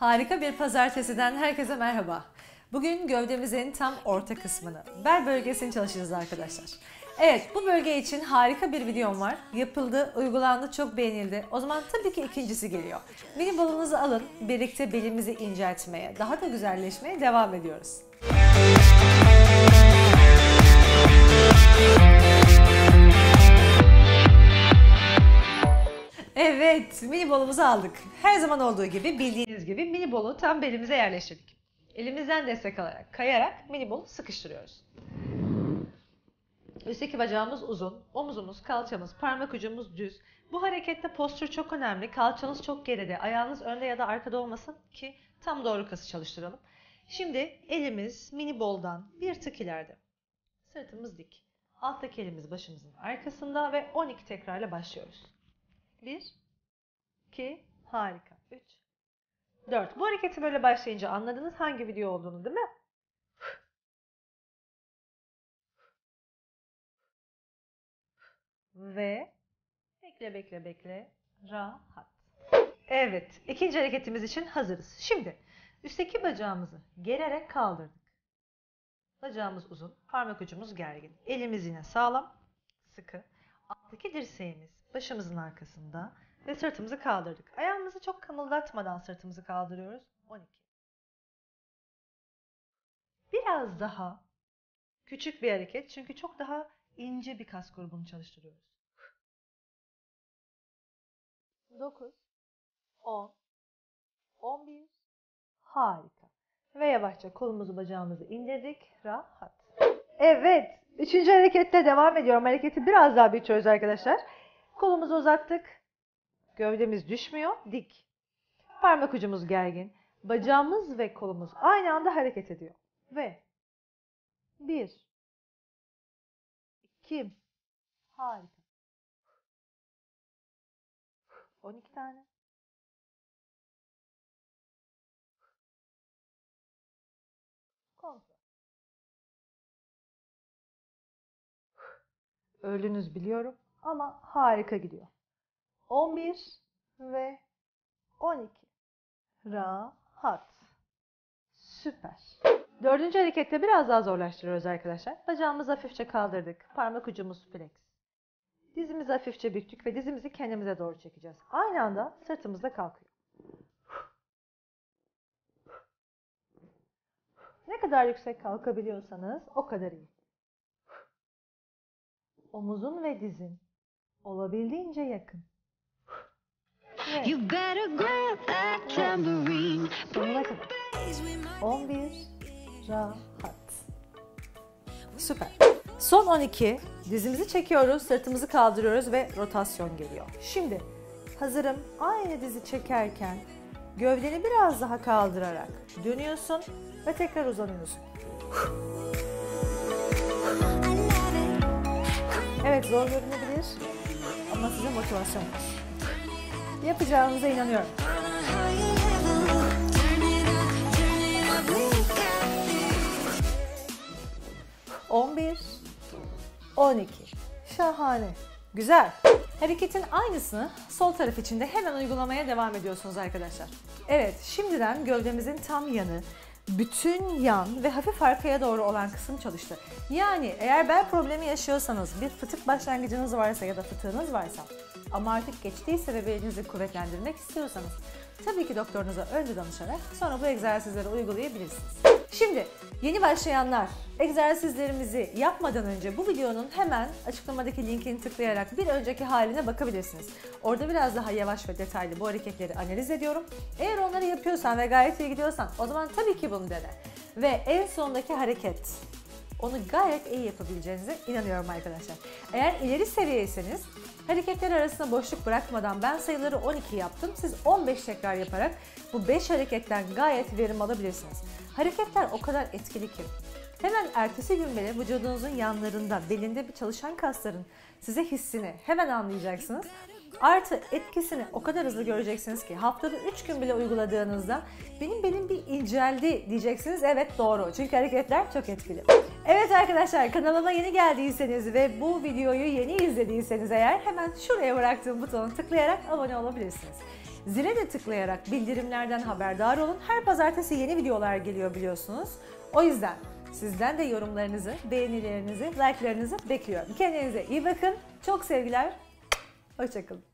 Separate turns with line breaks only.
Harika bir pazartesiden herkese merhaba. Bugün gövdemizin tam orta kısmını, bel bölgesini çalışacağız arkadaşlar. Evet, bu bölge için harika bir videom var. Yapıldı, uygulandı, çok beğenildi. O zaman tabii ki ikincisi geliyor. Mini bolunuzu alın, birlikte belimizi inceltmeye, daha da güzelleşmeye devam ediyoruz. Evet, aldık. Her zaman olduğu gibi bildiğiniz gibi mini bolu tam belimize yerleştirdik. Elimizden destek alarak, kayarak mini bolu sıkıştırıyoruz. Üstteki bacağımız uzun, omuzumuz, kalçamız, parmak ucumuz düz. Bu harekette postür çok önemli. Kalçanız çok geride, ayağınız önde ya da arkada olmasın ki tam doğru kası çalıştıralım. Şimdi elimiz mini boldan bir tık ileride. Sırtımız dik. Alttaki elimiz başımızın arkasında ve 12 tekrarla başlıyoruz. 1, 2, harika. 3, 4. Bu hareketi böyle başlayınca anladınız hangi video olduğunu değil mi? Ve bekle bekle bekle rahat. Evet, ikinci hareketimiz için hazırız. Şimdi üstteki bacağımızı gererek kaldırdık. Bacağımız uzun, parmak ucumuz gergin. Elimiz yine sağlam, sıkı. Alttaki dirseğimiz başımızın arkasında ve sırtımızı kaldırdık. Ayağımızı çok kımıldatmadan sırtımızı kaldırıyoruz. 12. Biraz daha küçük bir hareket çünkü çok daha ince bir kas grubunu çalıştırıyoruz. 9 10 11 Harika. Ve yavaşça kolumuzu bacağımızı indirdik. Rahat. Evet. Üçüncü harekette devam ediyorum. Hareketi biraz daha büyütüyoruz arkadaşlar. Kolumuzu uzattık. Gövdemiz düşmüyor. Dik. Parmak ucumuz gergin. Bacağımız ve kolumuz aynı anda hareket ediyor. Ve bir, iki, harika. 12 tane. Kontrol. Öldünüz biliyorum ama harika gidiyor. 11 ve 12. Rahat. Süper. Dördüncü harekette biraz daha zorlaştırıyoruz arkadaşlar. Bacağımızı hafifçe kaldırdık. Parmak ucumuz flex. Dizimizi hafifçe büktük ve dizimizi kendimize doğru çekeceğiz. Aynı anda sırtımızda kalkıyor. Ne kadar yüksek kalkabiliyorsanız o kadar iyi. Omuzun ve dizin olabildiğince yakın.
You better grab that tambourine.
kadar. 11 rahat. Süper. Son 12. Dizimizi çekiyoruz, sırtımızı kaldırıyoruz ve rotasyon geliyor. Şimdi hazırım. Aynı dizi çekerken gövdeni biraz daha kaldırarak dönüyorsun ve tekrar uzanıyorsun. Evet zor görünebilir ama size motivasyon. Yapacağınıza inanıyorum. 11, 12. Şahane. Güzel. Hareketin aynısını sol taraf için de hemen uygulamaya devam ediyorsunuz arkadaşlar. Evet, şimdiden gövdemizin tam yanı, bütün yan ve hafif arkaya doğru olan kısım çalıştı. Yani eğer bel problemi yaşıyorsanız, bir fıtık başlangıcınız varsa ya da fıtığınız varsa ama artık geçtiyse ve belinizi kuvvetlendirmek istiyorsanız tabii ki doktorunuza önce danışarak sonra bu egzersizleri uygulayabilirsiniz. Şimdi yeni başlayanlar egzersizlerimizi yapmadan önce bu videonun hemen açıklamadaki linkini tıklayarak bir önceki haline bakabilirsiniz. Orada biraz daha yavaş ve detaylı bu hareketleri analiz ediyorum. Eğer onları yapıyorsan ve gayet iyi gidiyorsan o zaman tabii ki bunu dene. Ve en sondaki hareket onu gayet iyi yapabileceğinize inanıyorum arkadaşlar. Eğer ileri seviyeyseniz hareketler arasında boşluk bırakmadan ben sayıları 12 yaptım. Siz 15 tekrar yaparak bu 5 hareketten gayet verim alabilirsiniz. Hareketler o kadar etkili ki hemen ertesi gün bile vücudunuzun yanlarında, belinde bir çalışan kasların size hissini hemen anlayacaksınız. Artı etkisini o kadar hızlı göreceksiniz ki haftada 3 gün bile uyguladığınızda benim benim bir inceldi diyeceksiniz. Evet doğru çünkü hareketler çok etkili. Evet arkadaşlar kanalıma yeni geldiyseniz ve bu videoyu yeni izlediyseniz eğer hemen şuraya bıraktığım butonu tıklayarak abone olabilirsiniz. Zile de tıklayarak bildirimlerden haberdar olun. Her pazartesi yeni videolar geliyor biliyorsunuz. O yüzden sizden de yorumlarınızı, beğenilerinizi, like'larınızı bekliyorum. Kendinize iyi bakın. Çok sevgiler. Hoşçakalın.